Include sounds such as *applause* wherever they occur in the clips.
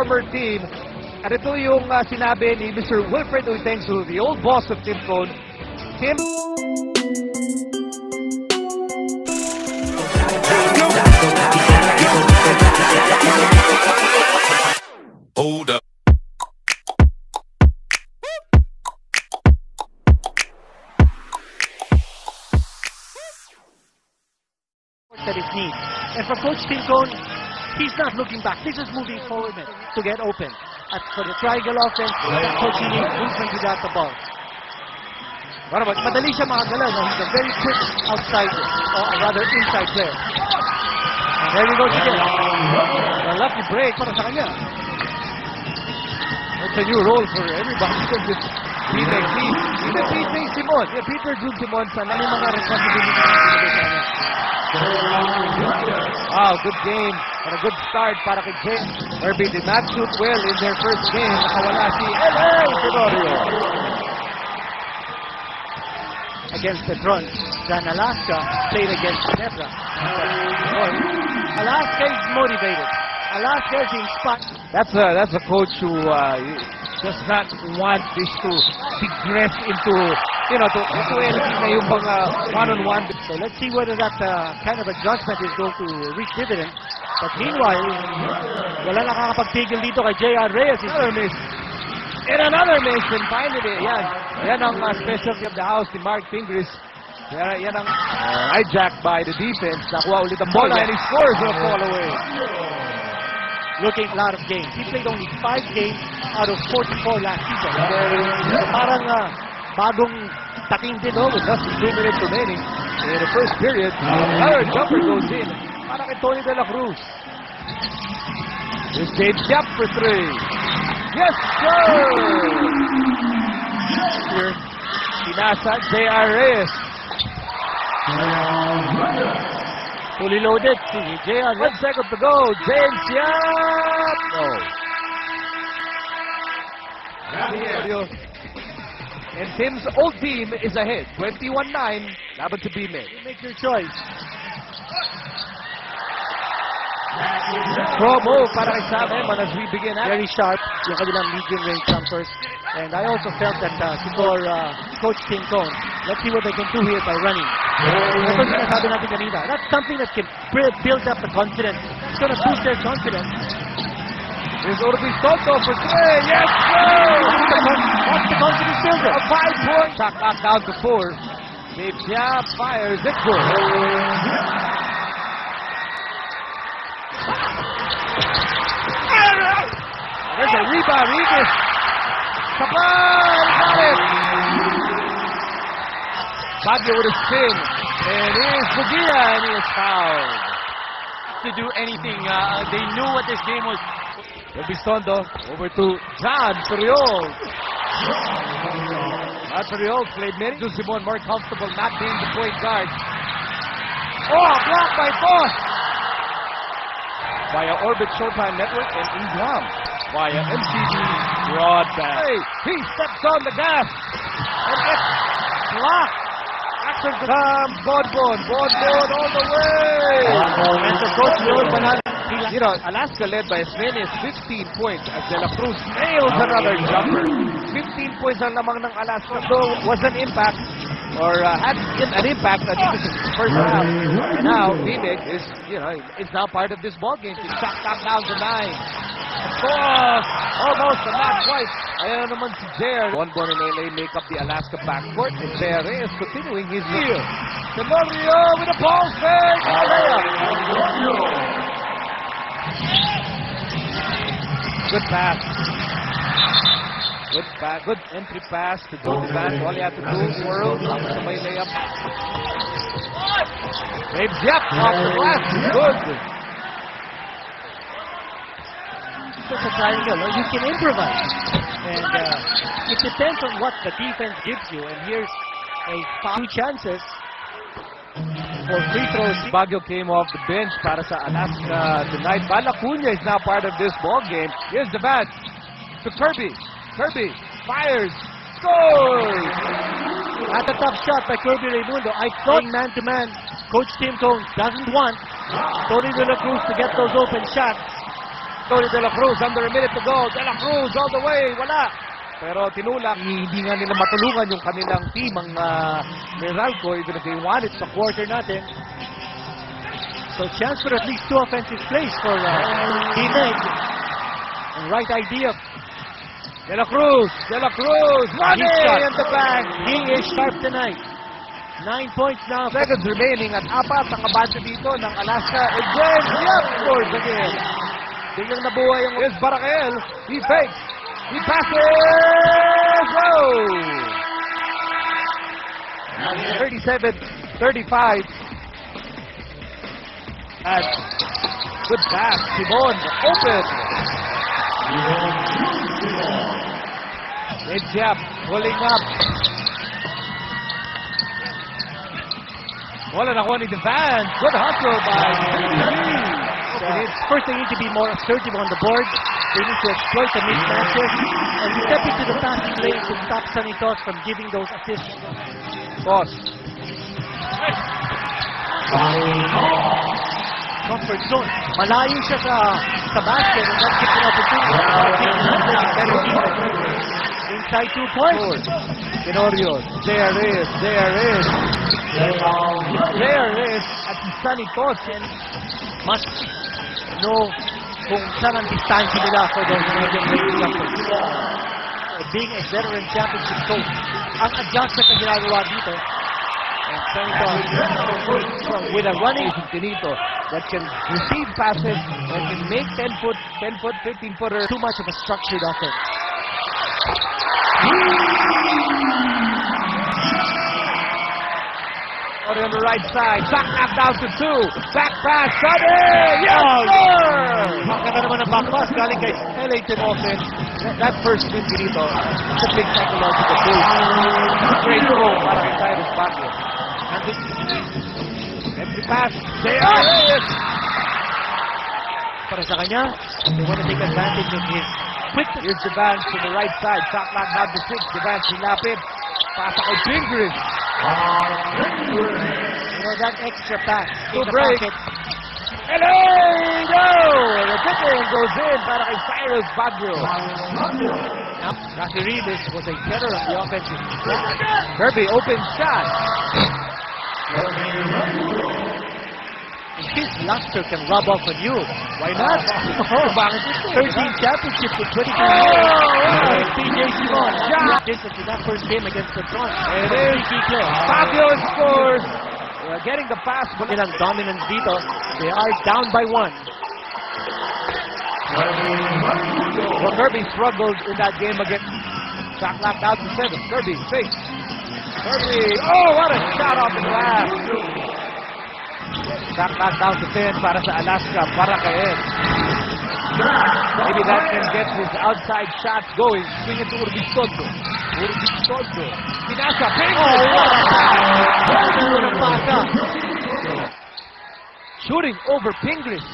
former team. At ito yung ah, sinabi ni Mr. Wilfred Uytengsu, the old boss of Tim Cone. Tim, Hold up. that it needs. And for Coach Tim Cone, he's not looking back. He's just moving forward to get open. At for the triangle offense, that's what you movement without the ball. What about, madali siya makagalaw. He's a very quick outside, or rather inside player. And there he goes again. a lucky break para sa kanya. It's a new role for everybody. This teammate, even PJ Simon, yeah, Peter June Simon, sa may mga responsibility na. Wow, good game. And a good start para kay James. Herbie did not shoot well in their first game. Nakawala si L.A. Tenorio. against the front than Alaska played against. Well, Alaska is motivated. Alaska is inspired. That's a that's a coach who uh, does not want this to digress into you know to into anything na yung mga one-on-one. So let's see whether that uh, kind of adjustment is going to reach dividend. But meanwhile, wala nakakapagpigil dito kay J.R. Reyes. Another miss. And another miss. And finally, yan. Yan ang uh, specialty of the house ni Mark Fingris. Yan, yan ang uh, hijack by the defense. Nakuha ulit ang bola and he scores a fall away. looking a lot of games. He played only five games out of 44 last season. So parang uh, bagong taking din No, with just three minutes remaining in the first period, another jumper goes in. Para kay Tony De La Cruz. Here's James Yap for three. Yes, sir! Here, Pinasa J.R. Reyes. fully loaded. Si J.R. One second to go. James Yap! No. And Tim's old team is ahead. 21-9. Laban to be made. Make your choice. Promo para kay Sam Eman as we begin at Very sharp yung kabilang medium range jumpers. And I also felt that uh, siguro uh, Coach Tim Cone, let's see what they can do here by running. That's sinasabi natin kanina. That's something that can build up the confidence. It's going to boost their confidence. Here's Ortiz Soto for three. Yes, sir! That's the, that's the confidence. A five-point shot clock down to four. Yap fires. It's good. There's a rebound. Regis. Kapal! Got it! Baguio with a spin. And here's Baguio, and he is fouled. To do anything. Uh, they knew what this game was. Bistondo over to John Ferriols. John Ferriols played many to Simon more comfortable not being the point guard. Oh, blocked by Boss! Via Orbit Showtime Network and Ingram. Via MCD Broadband. Hey, he steps on the gas and gets blocked. Action to Tom Bodbon. Bodbon all the way. And the coach Leon Banana. You know, Alaska led by as many as 15 points as De La Cruz nails another jumper. 15 points ang lamang ng Alaska. Though was an impact or uh, had an impact at least in the first half. And now, Phoenix is, you know, is now part of this ball game. It's shot clock down to nine. Of course, almost but not quite. Ayan naman si Jer. And LA make up the Alaska backcourt. And Jer is continuing his year. Tenorio with a ball fake. A Good pass. Good pass. Good entry pass to Joe Van. All you have to do is swirl. May layup. James Yap off the glass. Good. It's a triangle. You can improvise. And uh, it depends on what the defense gives you. And here's a few chances for free throws. Baguio came off the bench para sa Alaska tonight. Balacunya is now part of this ball game. Here's the bat to Kirby. Kirby fires. Scores! At a tough shot by Kerby Raymundo. I thought man-to-man, Coach Tim Cone doesn't want Tony De La Cruz to get those open shots. Tony De La Cruz, under a minute to go. De La Cruz all the way, wala. Pero tinulak, hindi nga nila matulungan yung kanilang team, ang uh, Meralco, even if they want it sa quarter natin. So chance for at least two offensive plays for uh, Pineg. And right idea. De La Cruz, De La Cruz, sharp. in the back. He is sharp tonight. Nine points now. Seconds remaining at apat ang kabante dito ng Alaska. And then, yep, scores again. Biglang nabuhay ang Is Barakel. He fakes. He passes. Oh! 37, 35. And good pass. Simon open. Ejap pulling up. Wala na ni Devan. Good hustle by So, first, they need to be more assertive on the board. They need to exploit the mismatches and step into the passing lane to stop Sanitos from giving those assists. Boss. Comfort zone. Malayo siya sa, sa basket and that gives an opportunity. Inside two points. Tenorio. There is. There is. There is. At Tots. And must know kung saan ang distansya nila for those medium range jumpers. So, eh, being a veteran championship coach, ang adjustment na ginagawa dito, and Sanitos, with a running Tinito that can receive passes and can make 10 foot, 10 foot, 15 footer. too much of a structured offense. On the right side. Back knocked down to two. Back pass. Sunny! Yes, Oh, sir! Ang ganda naman ng back pass galing kay LA offense. That, first win dito, it's a big psychological boost. Great throw para kay Cyrus Baguio. And this empty pass. There oh, is! para sa kanya. They want to take advantage of his quickness. Here's Devance to the right side. Shot clock down to six. Devance sinapit. Pasa kay Pingris. You know, that extra pass the break. pocket. LA! No! The tipping goes in para kay Cyrus Baguio. Casirilis was a terror on the offensive. Kirby open shot. His luster can rub off on you. Why not? *laughs* *laughs* Oh, Bakit ito? 13 championships in 22 Oh, years. wow. It's PJ Simon. Yeah. This is that first game against the Tron. It is. Baguio scores. Uh, getting the pass. But Ilang dominance dito. They are down by one. well, Kirby struggled in that game against shot clock out to seven. Kirby fakes. Kirby. Oh, what a shot off the glass. Shot clock down to 10 para sa Alaska. Para kay Ed. Maybe that can get his outside shots going. Swing it to Urbiztondo. Urbiztondo. Pinasa. Pingris. Ano oh, ng pasa? Shooting over Pingris.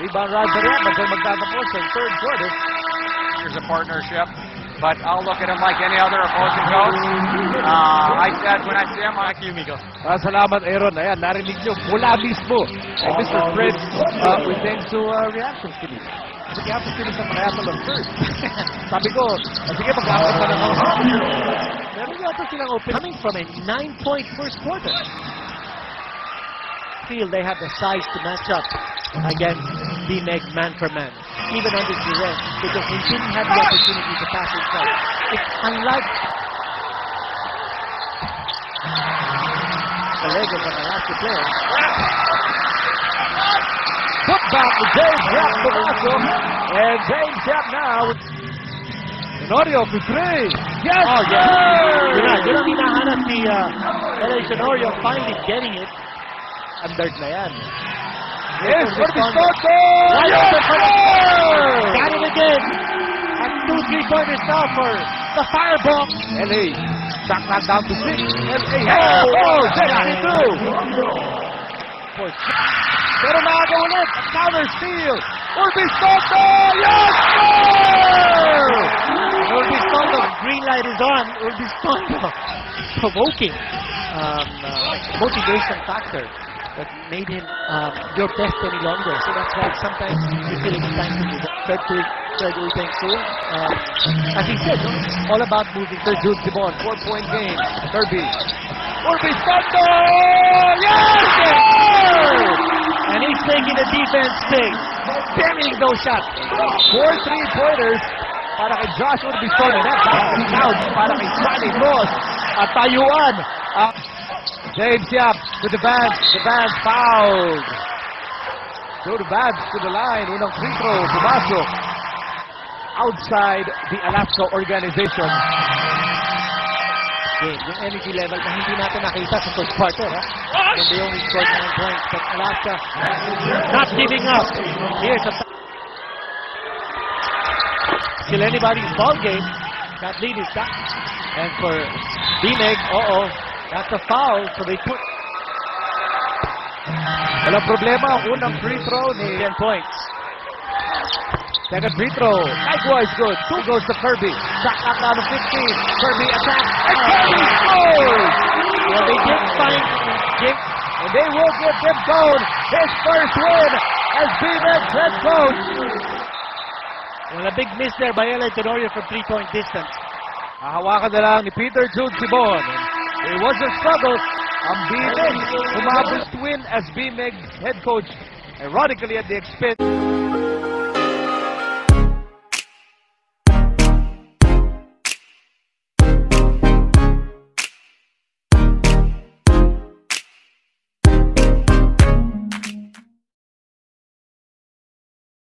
Rebound Razaria. Magkang magtatapos sa third quarter. Here's a partnership, but I'll look at him like any other opposing coach. Uh, I said when I see him, I you, Miko. Ah, salamat, Aaron. Ayan, narinig nyo mula mismo kay Mr. Fred uh, with thanks to uh, reactions to me. Kasi kaya sila sa Mariatal on first. *laughs* Sabi ko, ah, sige, mag-aakit pa ng mga Meron yata silang open coming from a nine-point first quarter. Feel they have the size to match up against B-Meg man for man, even under duress, because he didn't have the opportunity to pass it inside. It's unlike the leg of an Alaska player. Put back to James Yap Tomaso. And James Yap now. Tenorio for three. Yes, Oh, sir! yeah. Yun na, yun ang hinahanap ni uh, LA Tenorio, finally getting it. Under na yan. Yes, Yes, Urbiztondo! Wide Yes, open for! Got it again. At two three-pointers now for the Fireball. LA. Shot clock down to six. LA has four. 62. Pero maaga ulit. Counter steal. Urbiztondo! Yes, sir! Urbiztondo, green light is on. Urbiztondo, *laughs* provoking um, uh, motivation factor. That made him um, your best any longer. So that's why sometimes you feel it's time to move. Fred to Fred Uytengsu, um, as he said, all about moving. Sir Jude Simon, four-point game. Kirby. Kirby Santo! Yes! And he's taking the defense big. Burying those shots. Four three-pointers para kay Joshua Biston. And that's a count para kay Johnny Cross. At tayuan. Uh, James Yap to the bench. The bench fouled. So the bench to the line. Unang free throw. Pumasok. Outside the Alaska organization. game. Yung energy level na hindi natin nakita sa first quarter. Ha? When they only scored 9 points. But Alaska not giving up. Here's a still anybody's ball game. That lead is got. And for B-Meg, uh-oh, that's a foul. So they put Walang problema. Unang free throw ni 10 points. Second free throw. Likewise good. Two goes to Kirby. Shot clock down to 15. Kirby attack. And Kirby scores! Well, they did find Jake And they will give Tim Cone his first win as B-Meg head coach. Well, a big miss there by LA Tenorio from three-point distance. Hahawakan na lang ni Peter June Simon. It was a struggle. Ang B-Meg umabot to win as B-Meg head coach. Ironically at the expense